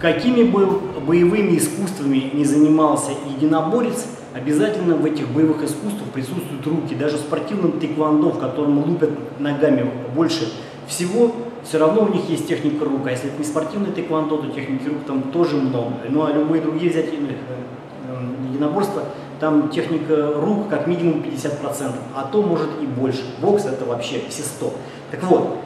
какими бы боевыми искусствами не занимался единоборец, обязательно в этих боевых искусствах присутствуют руки. Даже в спортивном тэквондо, в котором лупят ногами больше всего, все равно у них есть техника рук. А если это не спортивный тэквондо, то техники рук там тоже много. Ну а любые другие взять э, э, единоборства, там техника рук как минимум 50%, а то может и больше. Бокс это вообще все 100. Так вот,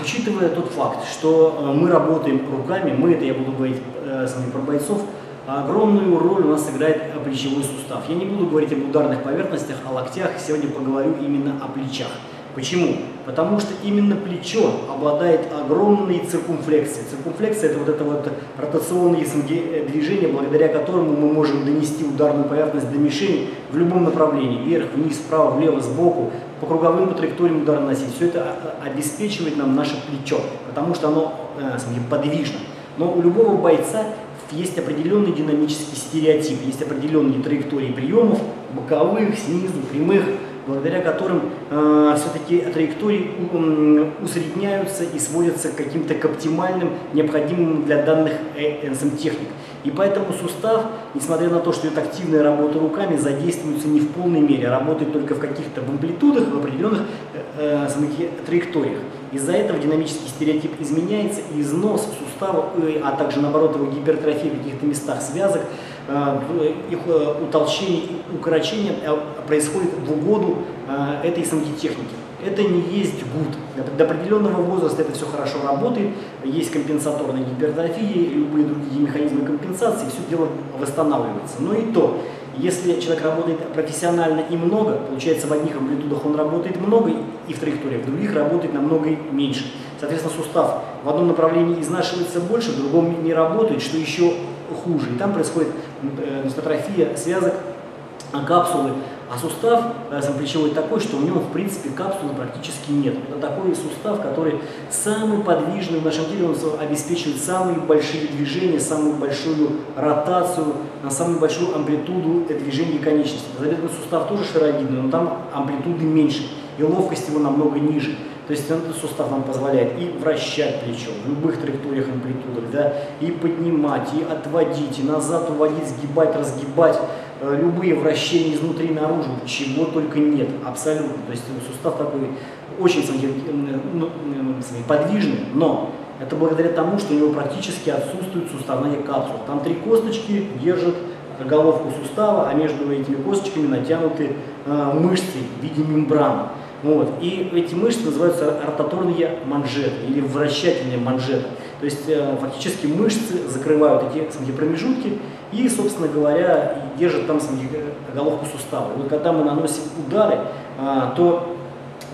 учитывая тот факт, что мы работаем руками, мы, это я буду говорить с вами про бойцов, огромную роль у нас играет плечевой сустав. Я не буду говорить об ударных поверхностях, о локтях, сегодня поговорю именно о плечах. Почему? Потому что именно плечо обладает огромной циркумфлексией. Циркумфлексия – это вот это вот ротационное движение, благодаря которому мы можем донести ударную поверхность до мишени в любом направлении. Вверх, вниз, вправо, влево, сбоку, по круговым траекториям удара наносить. Все это обеспечивает нам наше плечо, потому что оно э, подвижно. Но у любого бойца есть определенный динамический стереотип, есть определенные траектории приемов, боковых, снизу, прямых, благодаря которым э, все-таки траектории э, усредняются и сводятся к каким-то к оптимальным, необходимым для данных э, техник. И поэтому сустав, несмотря на то, что это активная работа руками, задействуется не в полной мере, а работает только в каких-то в амплитудах, в определенных э, э, траекториях. Из-за этого динамический стереотип изменяется, и износ сустава, э, а также наоборот его гипертрофия в каких-то местах связок, их э, утолщение укорочение происходит в угоду этой самки техники это не есть гуд. До определенного возраста это все хорошо работает, есть компенсаторная гипертрофия, любые другие механизмы компенсации, все дело восстанавливается. Но и то, если человек работает профессионально и много, получается в одних амплитудах он работает много и в траекториях, в других работает намного меньше. Соответственно, сустав в одном направлении изнашивается больше, в другом не работает, что еще хуже. И там происходит э, атрофия связок, капсулы, а сустав э, плечевой такой, что в нем в принципе капсулы практически нет. Это такой сустав, который самый подвижный в нашем теле, он обеспечивает самые большие движения, самую большую ротацию, самую большую амплитуду движения конечности. Заветный сустав тоже шаровидный, но там амплитуды меньше, и ловкость его намного ниже. То есть этот сустав нам позволяет и вращать плечо в любых траекториях амплитудах, да, и поднимать, и отводить, и назад уводить, сгибать, разгибать. Э, любые вращения изнутри наружу, чего только нет, абсолютно. То есть сустав такой очень ну, подвижный, но это благодаря тому, что у него практически отсутствует суставная капсула. Там три косточки держат головку сустава, а между этими косточками натянуты э, мышцы в виде мембраны. Вот. И эти мышцы называются ротаторные манжеты или вращательные манжеты. То есть э, фактически мышцы закрывают эти смотри, промежутки и, собственно говоря, держат там смотри, головку сустава. И вот когда мы наносим удары, э, то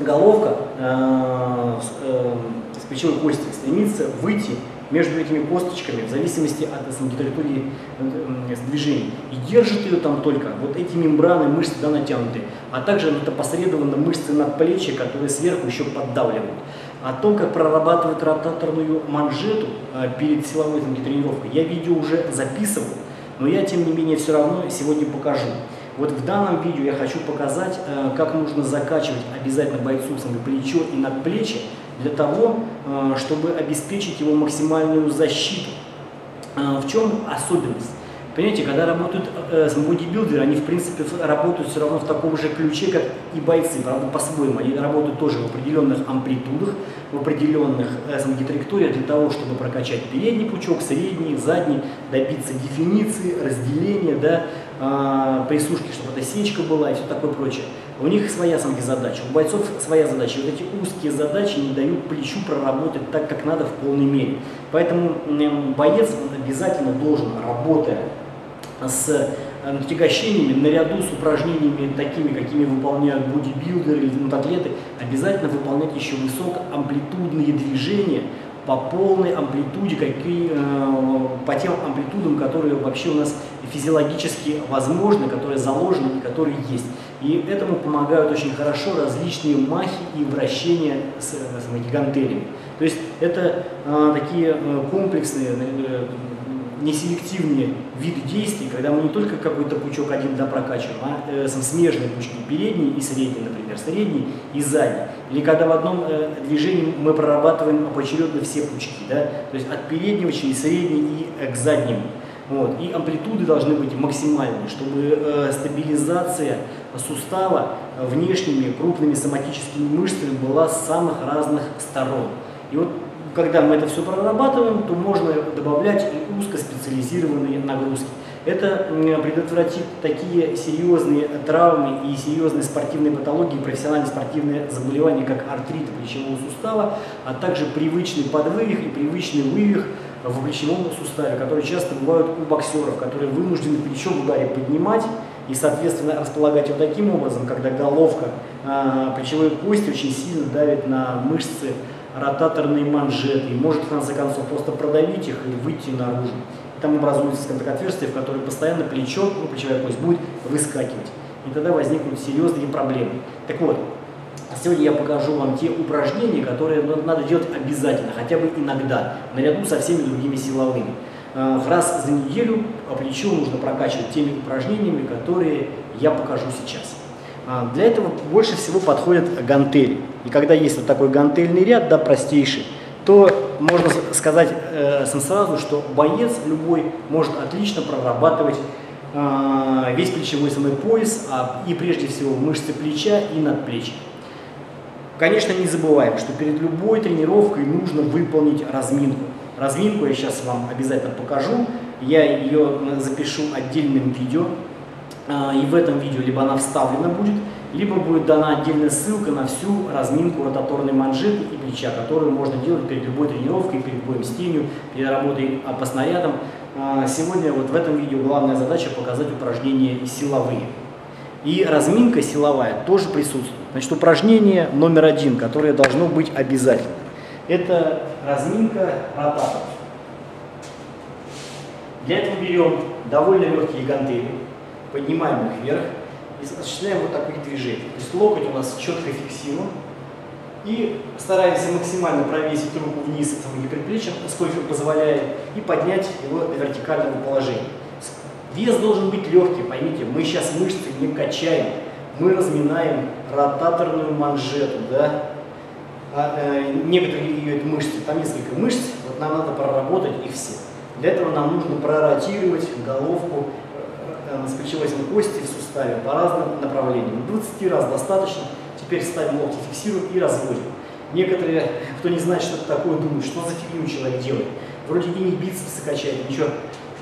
головка э, э, с плечевой кости стремится выйти между этими косточками, в зависимости от основной траектории э, движения. И держит ее там только вот эти мембраны, мышцы да, натянутые, а также это посредованно мышцы надплечья, которые сверху еще поддавливают. О том, как прорабатывать ротаторную манжету э, перед силовой тренировкой, я видео уже записывал, но я, тем не менее, все равно сегодня покажу. Вот в данном видео я хочу показать, э, как нужно закачивать обязательно бойцу плечо и надплечье, для того, э, чтобы обеспечить его максимальную защиту. Э, в чем особенность? Понимаете, когда работают э, бодибилдеры, они в принципе работают все равно в таком же ключе, как и бойцы, правда по-своему. Они работают тоже в определенных амплитудах, в определенных э, траекториях для того, чтобы прокачать передний пучок, средний, задний, добиться дефиниции, разделения, да, э, присушки, чтобы эта сечка была и все такое прочее. У них своя самки задача, у бойцов своя задача. Вот эти узкие задачи не дают плечу проработать так, как надо в полной мере. Поэтому боец обязательно должен, работая с э, отягощениями наряду с упражнениями такими, какими выполняют бодибилдеры или атлеты, обязательно выполнять еще высокоамплитудные движения по полной амплитуде, какие, э, по тем амплитудам, которые вообще у нас физиологически возможны, которые заложены и которые есть. И этому помогают очень хорошо различные махи и вращения с, с гантелями. То есть это э, такие э, комплексные э, неселективные виды действий, когда мы не только какой-то пучок один да, прокачиваем, а э, смежные пучки, передний и средний, например, средний и задний. Или когда в одном э, движении мы прорабатываем поочередно все пучки, да, то есть от переднего через средний и э, к заднему. Вот. И амплитуды должны быть максимальные, чтобы э, стабилизация сустава внешними крупными соматическими мышцами была с самых разных сторон. И вот когда мы это все прорабатываем, то можно добавлять и узкоспециализированные нагрузки. Это предотвратит такие серьезные травмы и серьезные спортивные патологии, профессиональные спортивные заболевания, как артрит плечевого сустава, а также привычный подвывих и привычный вывих в плечевом суставе, которые часто бывают у боксеров, которые вынуждены плечо в ударе поднимать и, соответственно, располагать его таким образом, когда головка э, плечевой кости очень сильно давит на мышцы ротаторные манжеты, и может в конце концов просто продавить их и выйти наружу. Там образуется скажем отверстие, в которое постоянно плечо, ну, плечевая кость будет выскакивать. И тогда возникнут серьезные проблемы. Так вот, сегодня я покажу вам те упражнения, которые надо делать обязательно, хотя бы иногда, наряду со всеми другими силовыми. Э, раз за неделю плечо нужно прокачивать теми упражнениями, которые я покажу сейчас. А, для этого больше всего подходят гантели. И когда есть вот такой гантельный ряд, да, простейший, то можно сказать э, сразу, что боец любой может отлично прорабатывать э, весь плечевой самый пояс, а, и прежде всего мышцы плеча и надплечья. Конечно, не забываем, что перед любой тренировкой нужно выполнить разминку. Разминку я сейчас вам обязательно покажу. Я ее запишу отдельным видео. А, и в этом видео либо она вставлена будет, либо будет дана отдельная ссылка на всю разминку ротаторной манжеты и плеча, которую можно делать перед любой тренировкой, перед боем с тенью, перед работой по снарядам. А, сегодня вот в этом видео главная задача показать упражнения силовые. И разминка силовая тоже присутствует. Значит, упражнение номер один, которое должно быть обязательно. Это разминка ротаторов. Для этого берем довольно легкие гантели, поднимаем их вверх, и осуществляем вот такие движения. То есть локоть у нас четко фиксируем и стараемся максимально провесить руку вниз от самого предплечья, сколько позволяет, и поднять его до вертикального положения. Вес должен быть легкий, поймите, мы сейчас мышцы не качаем, мы разминаем ротаторную манжету, да, а, э, некоторые ее мышцы, там несколько мышц, вот нам надо проработать их все. Для этого нам нужно проротировать головку э, с плечевой кости в суставе по разным направлениям. 20 раз достаточно. Теперь ставим локти, фиксируем и разводим. Некоторые, кто не знает, что это такое, думают, что за фигню человек делает. Вроде и не бицепсы качает, ничего.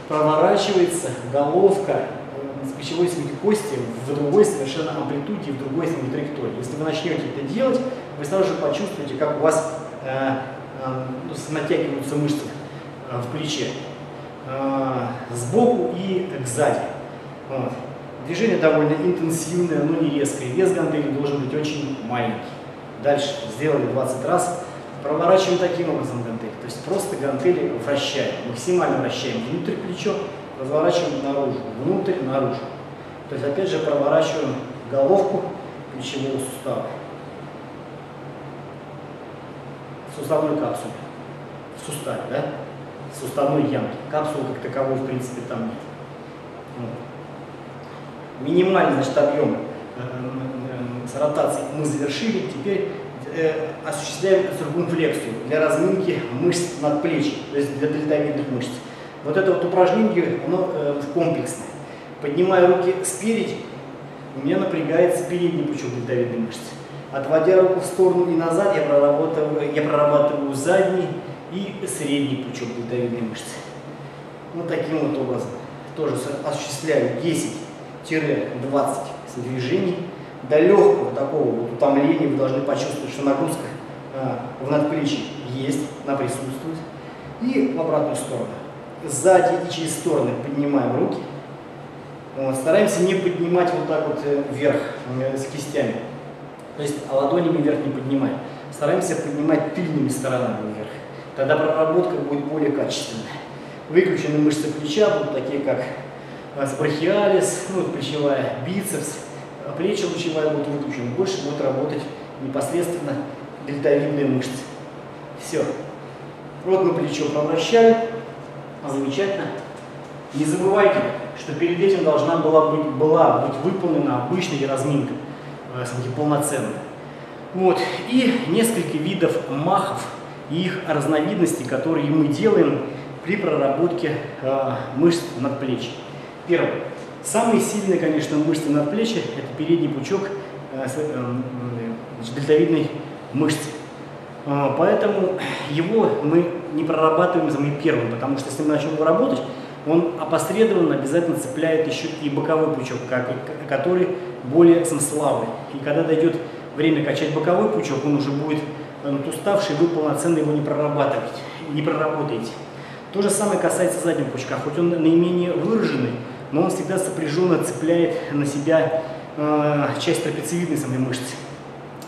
Проворачивается головка э, с плечевой кости в другой совершенно амплитуде в другой траектории. Если вы начнете это делать, вы сразу же почувствуете, как у вас э, э, натягиваются мышцы э, в плече э, сбоку и сзади. Вот. Движение довольно интенсивное, но не резкое. Вес гантели должен быть очень маленький. Дальше сделали 20 раз. Проворачиваем таким образом гантели. То есть просто гантели вращаем. Максимально вращаем внутрь плечо, разворачиваем наружу, внутрь, наружу. То есть опять же проворачиваем головку плечевого сустава. Суставной капсуле. В суставе, да? Суставной ямки. Капсулы как таковой в принципе там нет. Вот минимальный значит, объем э, э, мы завершили, теперь э, осуществляем циркумфлексию для разминки мышц надплечья, то есть для дельтовидных мышц. Вот это вот упражнение, оно комплексное. Поднимая руки спереди, у меня напрягается передний пучок дельтовидной мышцы. Отводя руку в сторону и назад, я прорабатываю, я прорабатываю задний и средний пучок дельтовидной мышцы. Вот таким вот образом. Тоже осуществляю 10 20 движений. До легкого такого вот утомления вы должны почувствовать, что нагрузка э, в надплечье есть, она присутствует. И в обратную сторону. Сзади и через стороны поднимаем руки. Стараемся не поднимать вот так вот э, вверх э, с кистями. То есть ладонями вверх не поднимаем. Стараемся поднимать тыльными сторонами вверх. Тогда проработка будет более качественная. Выключены мышцы плеча будут такие, как брахиалис, ну, плечевая, бицепс, а плечи лучевая будут выключены. Больше будет работать непосредственно дельтовидные мышцы. Все. Рот на плечо провращали. Замечательно. Не забывайте, что перед этим должна была быть, была быть выполнена обычная разминка, э, полноценная. Вот. И несколько видов махов и их разновидностей, которые мы делаем при проработке э, мышц надплечья. Первое. Самые сильные, конечно, мышцы надплечья – это передний пучок э, э, э, дельтовидной мышцы. Э, поэтому его мы не прорабатываем за первым, потому что если мы начнем его работать, он опосредованно обязательно цепляет еще и боковой пучок, который более смысловый. И когда дойдет время качать боковой пучок, он уже будет э, уставший, вы полноценно его не прорабатываете, не проработаете. То же самое касается заднего пучка, хоть он наименее выраженный, но он всегда сопряженно цепляет на себя э, часть трапециевидной самой мышцы.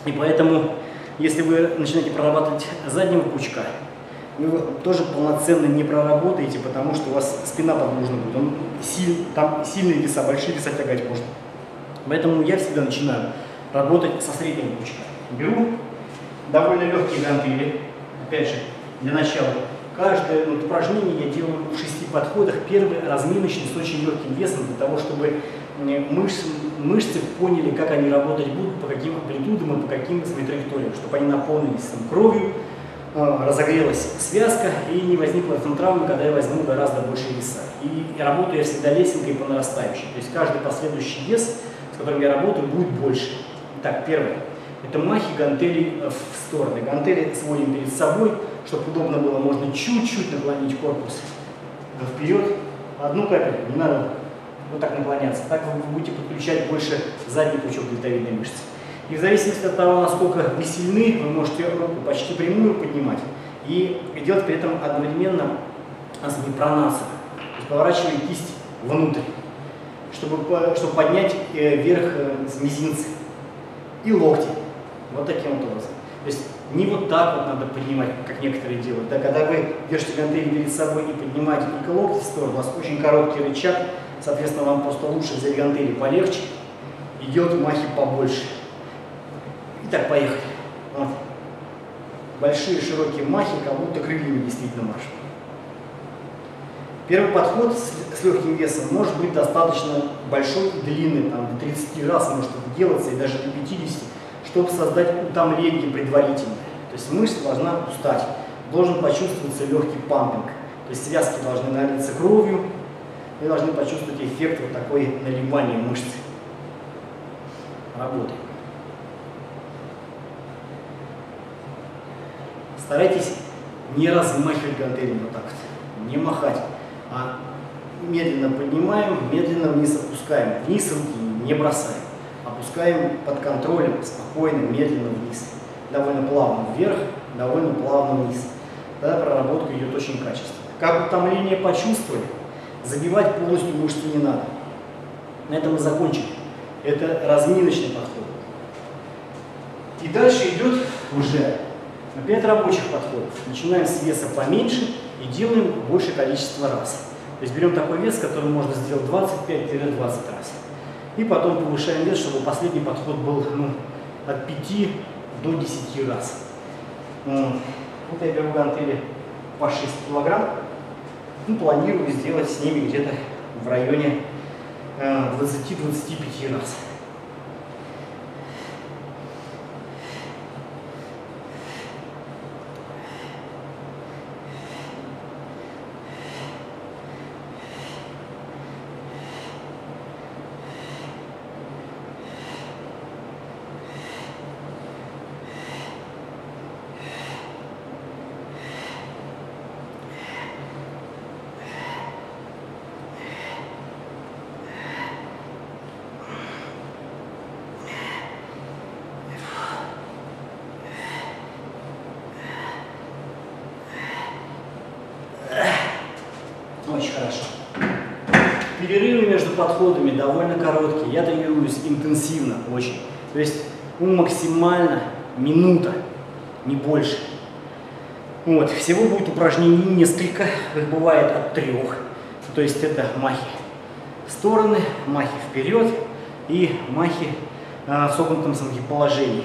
И поэтому, если вы начинаете прорабатывать заднего пучка, вы тоже полноценно не проработаете, потому что у вас спина подгружена будет. Он силь, там сильные веса, большие веса тягать может. Поэтому я всегда начинаю работать со среднего пучка. Беру довольно легкие гантели, опять же, для начала. Каждое вот, упражнение я делаю в шести подходах. Первый разминочный с очень легким весом, для того, чтобы мышцы, мышцы поняли, как они работать будут, по каким амплитудам и по каким своим траекториям, чтобы они наполнились кровью, э, разогрелась связка и не возникла травмы, когда я возьму гораздо больше веса. И работаю я всегда лесенкой по нарастающей. То есть каждый последующий вес, с которым я работаю, будет больше. Итак, первое. Это махи гантелей э, в стороны. Гантели сводим перед собой, чтобы удобно было. Можно чуть-чуть наклонить корпус вперед. Одну капельку, не надо вот так наклоняться. Так вы будете подключать больше задний пучок дельтовидной мышцы. И в зависимости от того, насколько вы сильны, вы можете руку почти прямую поднимать и делать при этом одновременно пронасов. То есть поворачивая кисть внутрь, чтобы, чтобы поднять э, вверх э, мизинцы и локти. Вот таким вот образом. То есть не вот так вот надо поднимать, как некоторые делают. Да, когда вы держите гантели перед собой и поднимаете только локти в сторону, у вас очень короткий рычаг, соответственно, вам просто лучше взять гантели полегче и делать махи побольше. Итак, поехали. Вот. Большие широкие махи, как будто крыльями действительно машут. Первый подход с, с легким весом может быть достаточно большой и длинный, там, до 30 раз может делаться, и даже до 50, чтобы создать утомление предварительное. То есть мышца должна устать, должен почувствоваться легкий пампинг. То есть связки должны налиться кровью, вы должны почувствовать эффект вот такой наливания мышцы. Работаем. Старайтесь не размахивать гантелями вот так вот, не махать а медленно поднимаем, медленно вниз опускаем. Вниз руки не бросаем. Опускаем под контролем, спокойно, медленно вниз. Довольно плавно вверх, довольно плавно вниз. Тогда проработка идет очень качественно. Как утомление почувствовали, забивать полностью мышцы не надо. На этом мы закончим. Это разминочный подход. И дальше идет уже опять рабочих подходов. Начинаем с веса поменьше, и делаем большее количество раз. То есть берем такой вес, который можно сделать 25-20 раз. И потом повышаем вес, чтобы последний подход был ну, от 5 до 10 раз. Вот я беру гантели по 6 килограмм. Ну, планирую сделать с ними где-то в районе 20-25 э, раз. Очень хорошо. Перерывы между подходами довольно короткие. Я тренируюсь интенсивно очень. То есть ну, максимально минута, не больше. Вот. Всего будет упражнений несколько, их бывает от трех. То есть это махи в стороны, махи вперед и махи э, в согнутом положении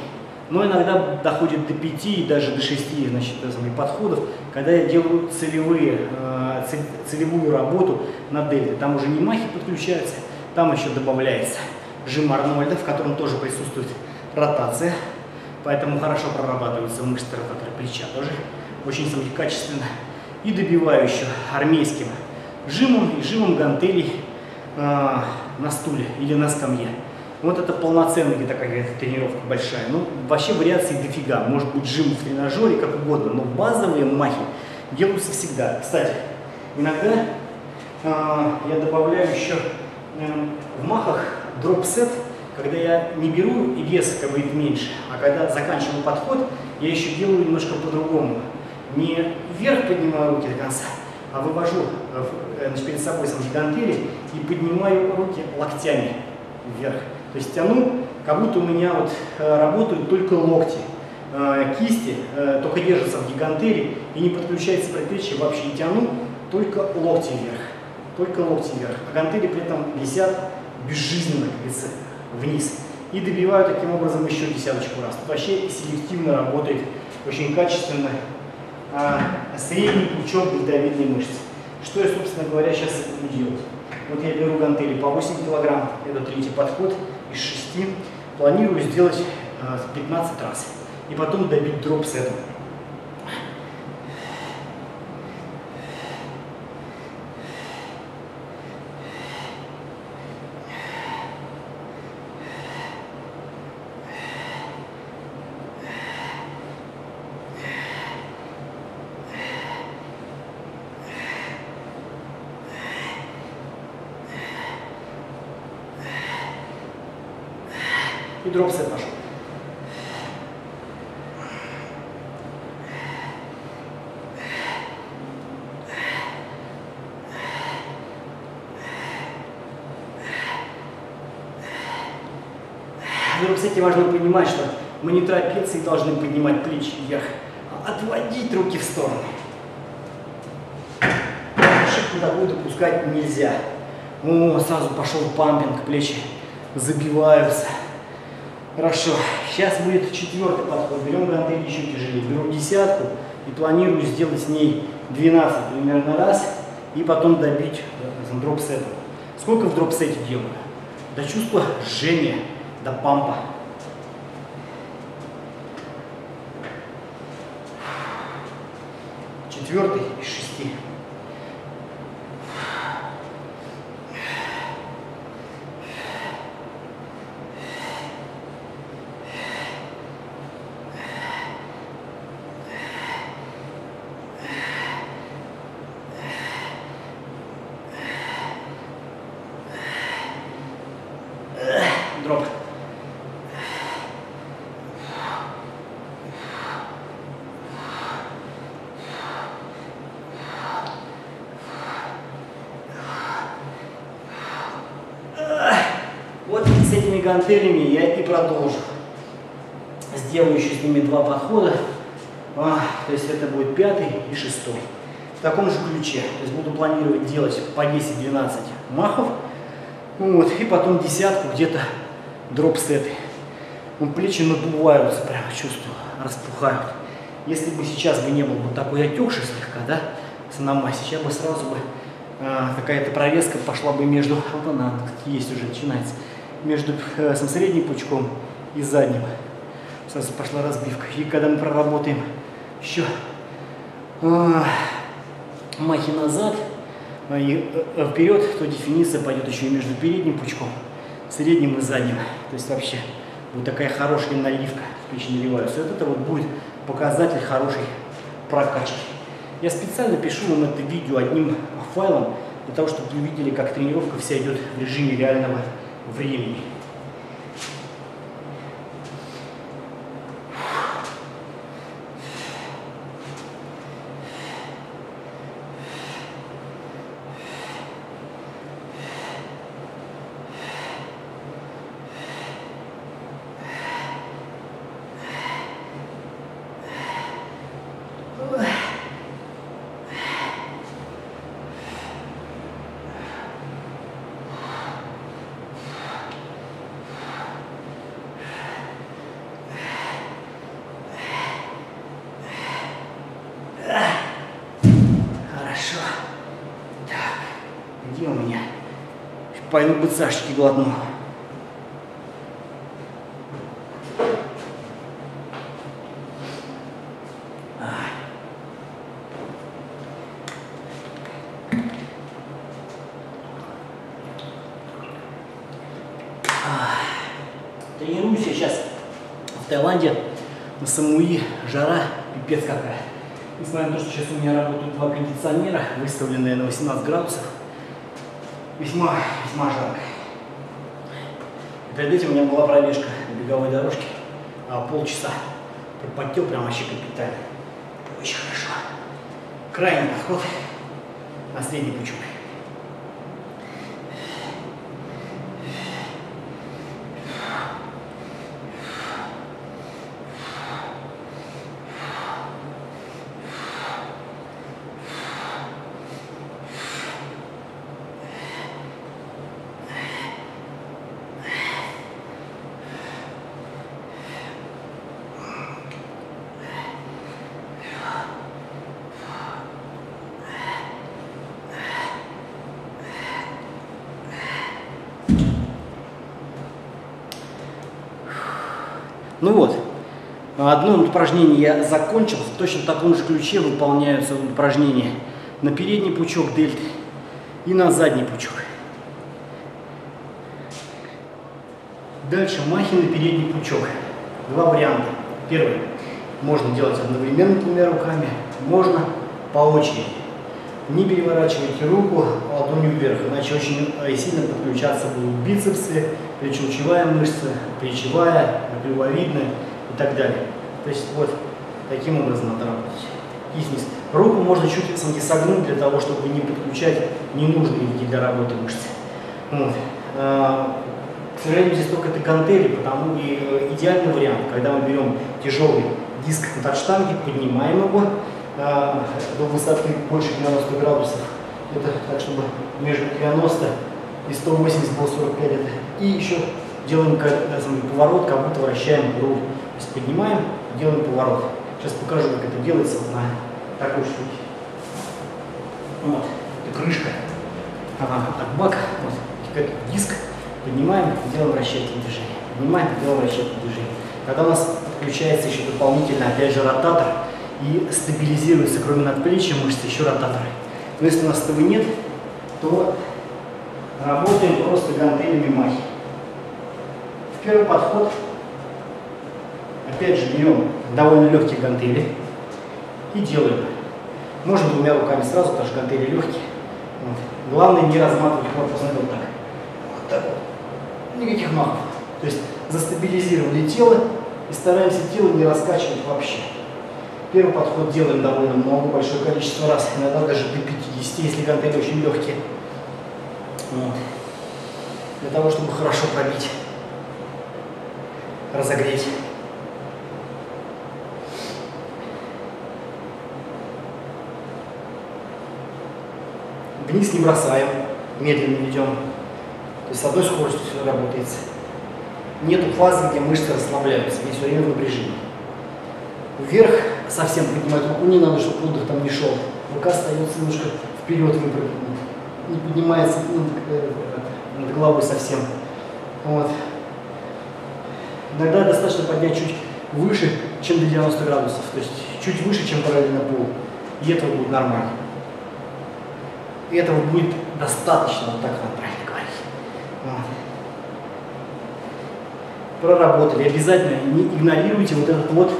но иногда доходит до 5 и даже до 6 значит, подходов, когда я делаю целевые, э, на целевую работу на дельте. Там уже не махи подключаются, там еще добавляется жим Арнольда, в котором тоже присутствует ротация. Поэтому хорошо прорабатываются мышцы ротатора плеча тоже. Очень качественно. И добиваю еще армейским жимом и жимом гантелей э, на стуле или на скамье. Вот это полноценная такая тренировка большая. Ну, вообще вариаций дофига. Может быть жим в тренажере, как угодно. Но базовые махи делаются всегда. Кстати, иногда э, я добавляю еще э, в махах дроп-сет, когда я не беру и вес как бы меньше, а когда заканчиваю подход, я еще делаю немножко по-другому. Не вверх поднимаю руки до конца, а вывожу э, значит, перед собой свои гантели и поднимаю руки локтями вверх. То есть тяну, как будто у меня вот э, работают только локти. Э, кисти только держатся в гигантеле и не подключается предплечье вообще. Тяну только локти вверх. Только локти вверх. А гантели при этом висят безжизненно, как вниз. И добиваю таким образом еще десяточку раз. Тут вообще селективно работает очень качественно а, средний пучок дельтовидной мышцы. Что я, собственно говоря, сейчас буду делать? Вот я беру гантели по 8 килограмм, это третий подход из 6. Планирую сделать а, 15 раз. И потом добить дроп с этого. и дропсет пошел. Но, кстати, важно понимать, что мы не трапеции должны поднимать плечи вверх, а отводить руки в сторону. Ошибку такую допускать нельзя. О, сразу пошел пампинг, плечи забиваются. Хорошо, сейчас будет четвертый подход. Берем гантель еще тяжелее. Беру десятку и планирую сделать с ней 12 примерно раз и потом добить э, дроп-сетом. Сколько в дроп-сете делаю? До чувства жжения, до пампа. Четвертый из шести. дроп. Вот с этими гантелями я и продолжу. Сделаю еще с ними два подхода. А, то есть это будет пятый и шестой. В таком же ключе. То есть буду планировать делать по 10-12 махов. Вот, и потом десятку где-то дроп-сеты. Ну, плечи надуваются, прямо чувствую, распухают. Если бы сейчас бы не был бы такой отекший слегка, да, с сейчас бы сразу бы э, какая-то провеска пошла бы между, вот она, есть уже, начинается, между э, средним пучком и задним. Сразу пошла разбивка. И когда мы проработаем еще э, махи назад э, и э, вперед, то дефиниция пойдет еще и между передним пучком средним и задним. То есть вообще будет такая хорошая наливка, печень наливаются. Вот это вот будет показатель хорошей прокачки. Я специально пишу вам это видео одним файлом, для того, чтобы вы видели, как тренировка вся идет в режиме реального времени. Пойду бы Сашечки глотну. Тренируюсь я сейчас в Таиланде на Самуи. Жара пипец какая. Несмотря на то, что сейчас у меня работают два кондиционера, выставленные на 18 градусов, весьма, весьма жарко. Перед этим у меня была пробежка на беговой дорожке, а, полчаса. Пропотел прям вообще капитально. Очень хорошо. Крайний подход на средний пучок. Ну вот, одно упражнение я закончил, в точно таком же ключе выполняются упражнения на передний пучок дельты и на задний пучок. Дальше махи на передний пучок. Два варианта. Первый. Можно делать одновременно двумя руками, можно по очереди. Не переворачивайте руку ладонью вверх, иначе очень сильно подключаться будут бицепсы, плечелучевая мышца, плечевая, клювовидная и так далее. То есть вот таким образом надо работать. Кисть Руку можно чуть согнуть для того, чтобы не подключать ненужные для работы мышцы. Вот. А, к сожалению, здесь только это гантели, потому и э, идеальный вариант, когда мы берем тяжелый диск от штанги, поднимаем его, а, до высоты больше 90 градусов. Это так, чтобы между 90 и 180 было 45 это. И еще делаем поворот, как будто вращаем руль. То есть поднимаем, делаем поворот. Сейчас покажу, как это делается на такой штуке. Вот, это крышка. Ага, от бака, вот, как диск. Поднимаем, делаем вращательное движение. Поднимаем, делаем вращательное движение. Когда у нас подключается еще дополнительно, опять же, ротатор, и стабилизируется, кроме надплечья мышцы, еще ротаторы. Но если у нас этого нет, то работаем просто гантелями махи. В первый подход, опять же, берем довольно легкие гантели и делаем. Можно двумя руками сразу, потому что гантели легкие. Вот. Главное не разматывать корпус на вот так. Вот так вот. Никаких махов. То есть застабилизировали тело и стараемся тело не раскачивать вообще. Первый подход делаем довольно много, большое количество раз, иногда даже до 50, если гантели очень легкие. Для того, чтобы хорошо пробить, разогреть. Вниз не бросаем, медленно ведем. То есть с одной скоростью все работается. Нету фазы, где мышцы расслабляются, они все время в напряжении. Вверх совсем поднимать руку не надо, чтобы отдых там не шел. Рука остается немножко вперед выпрыгнуть. Не поднимается над, э, над головой совсем. Вот. Иногда достаточно поднять чуть выше, чем до 90 градусов. То есть чуть выше, чем параллельно полу. И этого будет нормально. И этого будет достаточно, вот так надо правильно говорить. Вот. Проработали. Обязательно не игнорируйте вот этот вот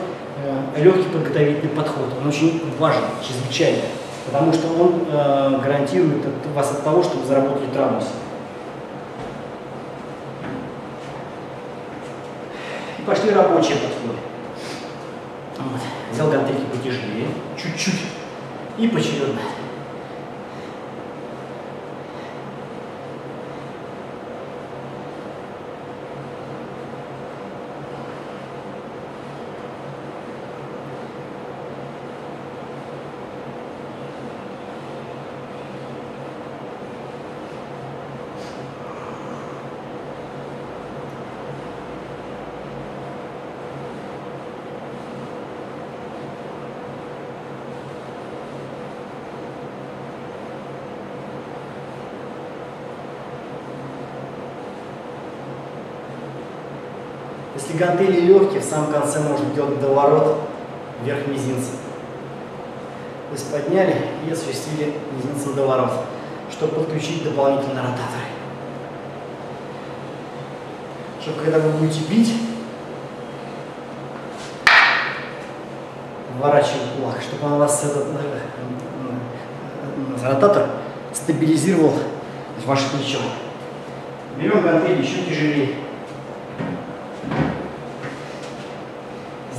Э, легкий подготовительный подход. Он очень важен, чрезвычайно, потому что он э, гарантирует от вас от того, чтобы заработать травмус. И пошли рабочие подходы. Вот. Взял гантельки потяжелее, чуть-чуть, и поочередно. Если гантели легкие, в самом конце можно делать доворот вверх мизинца. То есть подняли и осуществили мизинцем доворот, чтобы подключить дополнительно ротаторы. Чтобы когда вы будете бить, вворачивать кулак, чтобы он вас этот э, э, э, ротатор стабилизировал ваше плечо. Берем гантель еще тяжелее.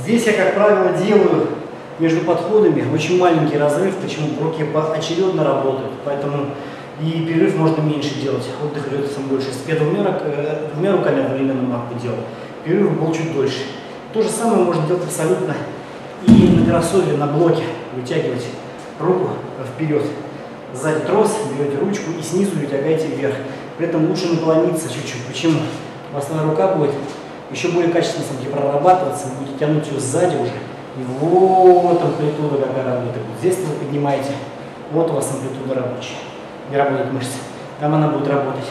Здесь я, как правило, делаю между подходами очень маленький разрыв, почему руки очередно работают, поэтому и перерыв можно меньше делать, отдых идет больше. Если я двумя, двумя руками одновременно могу делать, перерыв был чуть дольше. То же самое можно делать абсолютно и на кроссовере, на блоке, вытягивать руку вперед. Сзади трос, берете ручку и снизу вытягаете вверх. При этом лучше наклониться чуть-чуть. Почему? У вас рука будет еще более качественно смотрите, прорабатываться, вы будете тянуть ее сзади уже. И вот амплитуда какая работает. Вот здесь вы поднимаете, вот у вас амплитуда рабочая, не работает мышца. Там она будет работать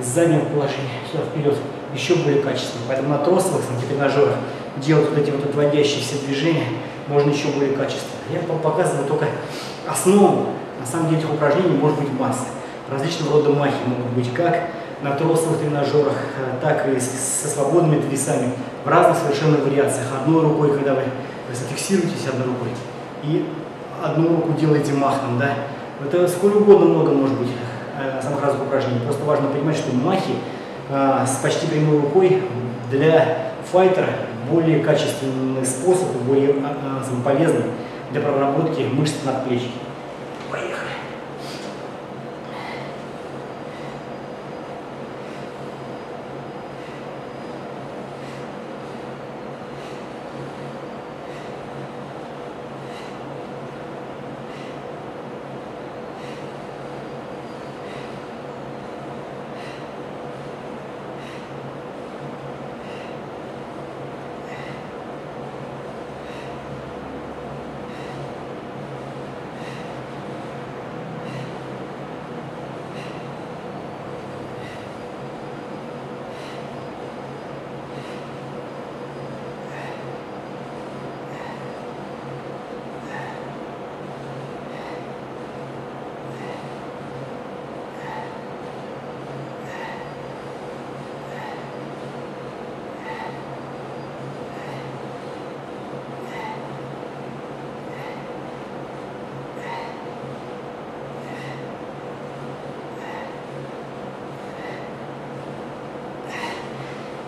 из заднего положения, сюда вперед, еще более качественно. Поэтому на тросовых тренажерах делать вот эти вот отводящиеся движения можно еще более качественно. Я показываю только основу. На самом деле этих упражнений может быть масса. Различного рода махи могут быть как на тросовых тренажерах, э, так и со свободными весами в разных совершенно вариациях. Одной рукой, когда вы, зафиксируетесь одной рукой, и одну руку делаете махом, да. Это сколько угодно много может быть э, самых разных упражнений. Просто важно понимать, что махи э, с почти прямой рукой для файтера более качественный способ, более полезный для проработки мышц надплечья.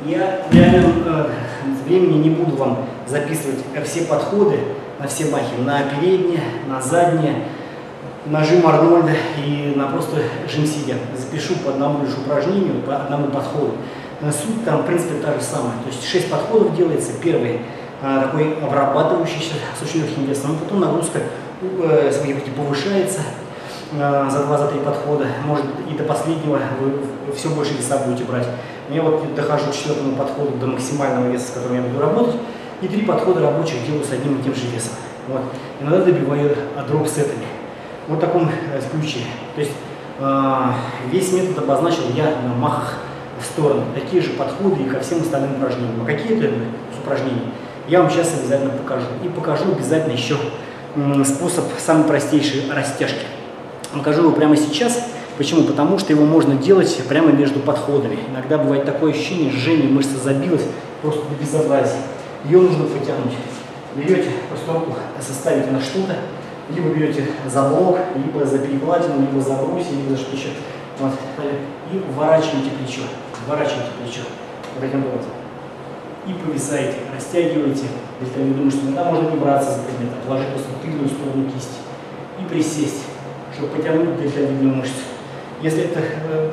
Я реально э, времени не буду вам записывать все подходы на все махи, на передние, на задние, нажим Арнольда и на просто жим сидя. Запишу по одному лишь упражнению, по одному подходу. Суть там, в принципе, та же самая. То есть 6 подходов делается. Первый э, такой обрабатывающийся с очень легким весом, а потом нагрузка э, повышается э, за 2-3 подхода. Может и до последнего вы все больше веса будете брать. Я вот дохожу к четвертому подходу до максимального веса, с которым я буду работать, и три подхода рабочих делаю с одним и тем же весом. Вот. Иногда добиваю дроп-сетами. Вот в таком э, ключе. То есть э, весь метод обозначил я на махах в сторону. Такие же подходы и ко всем остальным упражнениям. А какие это упражнения, я вам сейчас обязательно покажу. И покажу обязательно еще способ самый простейший растяжки. Покажу его прямо сейчас. Почему? Потому что его можно делать прямо между подходами. Иногда бывает такое ощущение, жжение мышца забилась просто до безобразия. Ее нужно потянуть. Берете просто руку, составите на что-то, либо берете за блок, либо за перекладину, либо за брусья, либо за что еще. Вот. И вворачиваете плечо. Вворачиваете плечо. Вот таким образом. И повисаете, растягиваете дельтовидную мышцу. Иногда можно не браться за предмет, а положить просто тыльную сторону кисти. И присесть, чтобы потянуть дельтовидную мышцу. Если это э,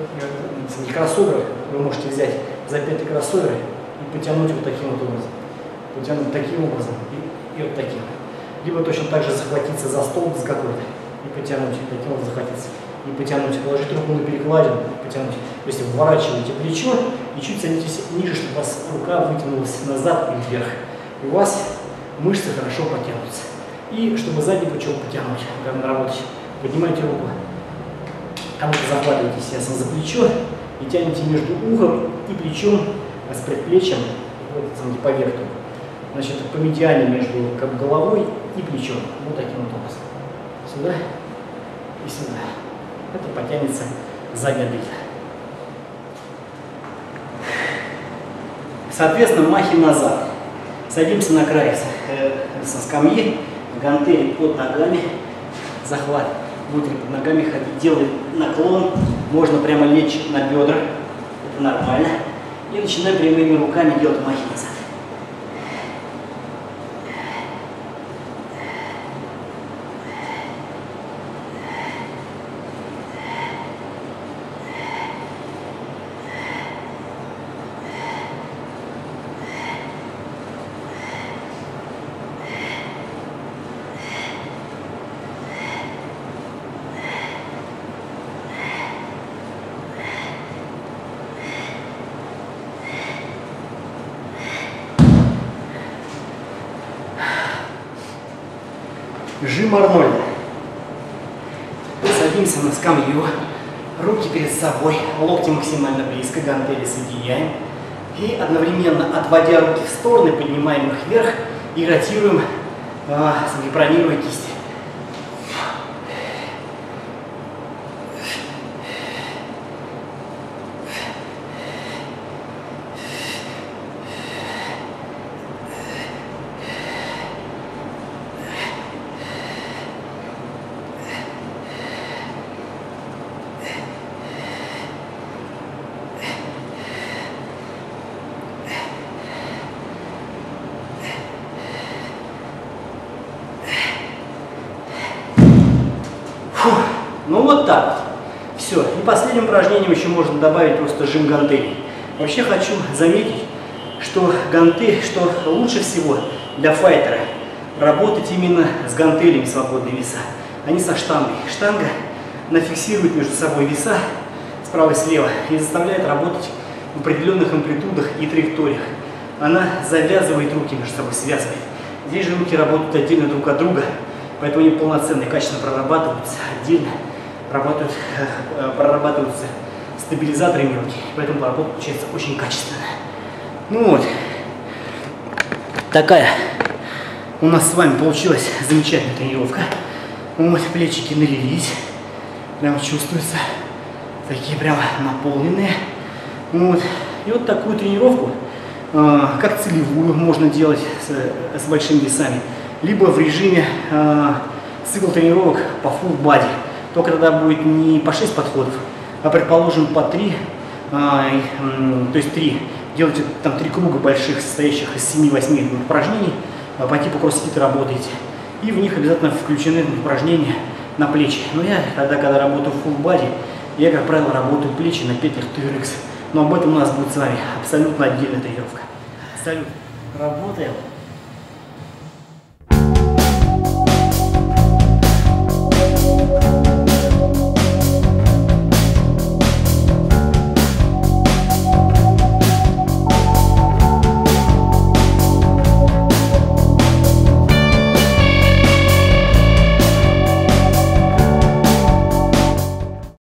не кроссовер, вы можете взять запятый кроссовер и потянуть вот таким вот образом. Потянуть таким образом и, и вот таким. Либо точно так же захватиться за столб с какой-то и потянуть, таким вот захватиться. И потянуть, положить руку на перекладину, потянуть. То есть вворачиваете плечо и чуть садитесь ниже, чтобы у вас рука вытянулась назад и вверх. И у вас мышцы хорошо потянутся. И чтобы задний плечо потянуть, когда работать, поднимайте руку Кому-то захватываете себя за плечо и тянете между ухом и плечом с предплечьем вот, по верху. Значит, по медиане между как, головой и плечом. Вот таким вот образом. Сюда и сюда. Это потянется задняя дельта. Соответственно, махи назад. Садимся на край э, со скамьи, гантели под ногами, захват внутрь под ногами ходить. Делает наклон, можно прямо лечь на бедра, это нормально. И начинаем прямыми руками делать махи назад. Арнольда. Садимся на скамью, руки перед собой, локти максимально близко, гантели соединяем. И одновременно, отводя руки в стороны, поднимаем их вверх и ротируем, а, синхронируя кисти. Ну вот так. Все. И последним упражнением еще можно добавить просто жим гантелей. Вообще хочу заметить, что ганты, что лучше всего для файтера работать именно с гантелями свободные веса, а не со штангой. Штанга нафиксирует между собой веса справа и слева и заставляет работать в определенных амплитудах и траекториях. Она завязывает руки между собой, связывает. Здесь же руки работают отдельно друг от друга, поэтому они полноценно качественно прорабатываются отдельно работают, э, прорабатываются стабилизаторы мелкие, поэтому работа получается очень качественная. Ну вот, такая у нас с вами получилась замечательная тренировка. Вот, плечики налились, прям чувствуются, такие прям наполненные. Вот, и вот такую тренировку, э, как целевую, можно делать с, с большими весами, либо в режиме э, цикл тренировок по full body только тогда будет не по 6 подходов, а предположим по 3, а, то есть 3, делайте там 3 круга больших, состоящих из 7-8 упражнений, а, по типу кроссфита работаете. И в них обязательно включены упражнения на плечи. Но я тогда, когда работаю в full body, я, как правило, работаю плечи на петлях TRX. Но об этом у нас будет с вами абсолютно отдельная тренировка. Салют. Работаем.